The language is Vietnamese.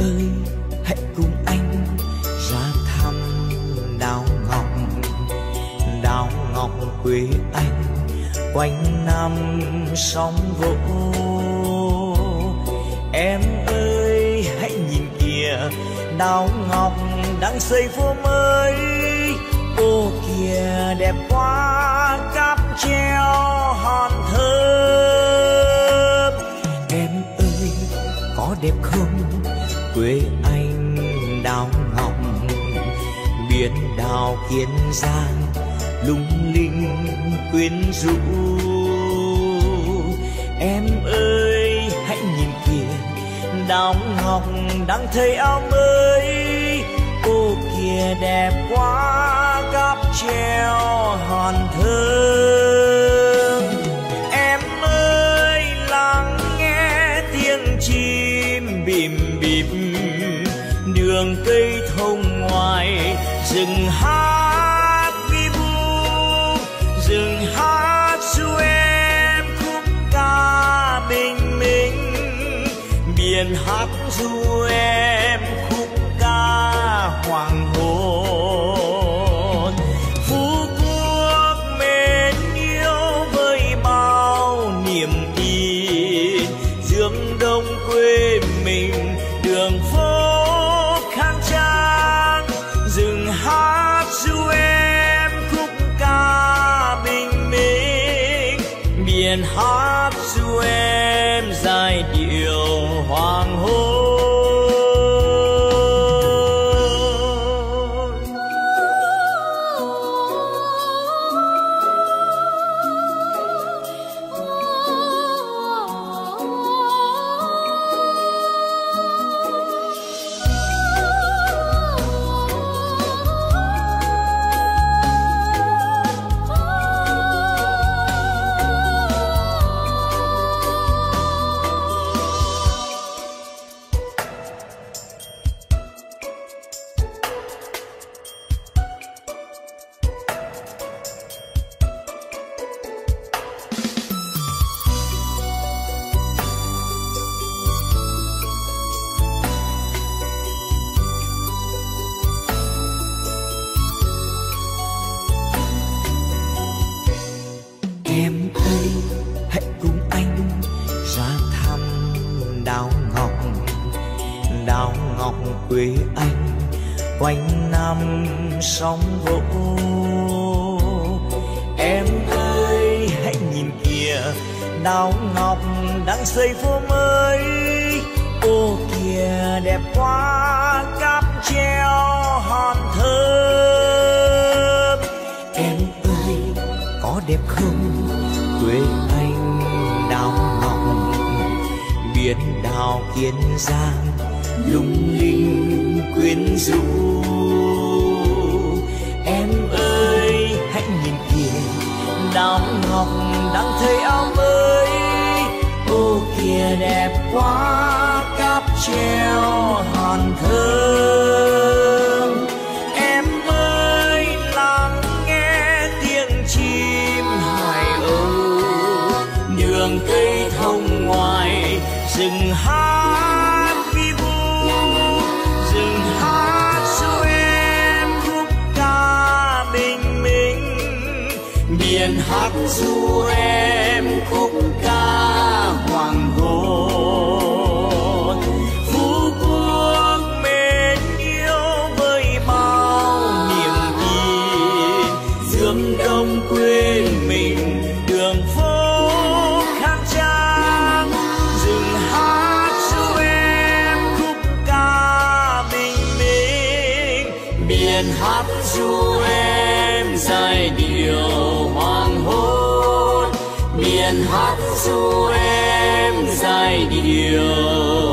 ơi, hãy cùng anh ra thăm đào ngọc. Đào ngọc quê anh, quanh năm sóng vỗ. Em ơi, hãy nhìn kìa đào ngọc đang xây phố mới. Ô kìa, đẹp quá, cáp treo hòn thơm. Em ơi, có đẹp không? Quê anh đào ngọc biển đào kiên giang, lung linh quyến rũ. Em ơi, hãy nhìn kìa đào ngọc đang thấy áo mới cô kìa đẹp quá cáp treo hòn thơm đường thông ngoài, rừng hát vi vu. Rừng hát ru em khúc ca bình minh biển hát ru em khúc ca hoàng hôn. Hát ru em khúc ca bình minh biển hát ru em dài đi quê anh, quanh năm sóng vỗ. Em ơi, hãy nhìn kìa, đào ngọc đang xây phố mới. Ô kìa, đẹp quá, cáp treo hòn thơm em ơi, có đẹp không? Quê anh đào ngọc, biển đào kiên giang, lung linh quyến rũ. Em ơi, hãy nhìn kìa đào ngọc đang thấy áo mới. Ô kìa, đẹp quá, cáp treo hòn thơm. Em ơi, lắng nghe tiếng chim hải âu đường cây thông ngoài, rừng hát biển hát ru em khúc ca hoàng hôn. Phú quốc mến yêu với bao niềm tin, dương đông quê mình đường phố khang trang. Rừng hát ru em khúc ca bình minh biển hát ru em giai điệu hiền hát du em dài đi điều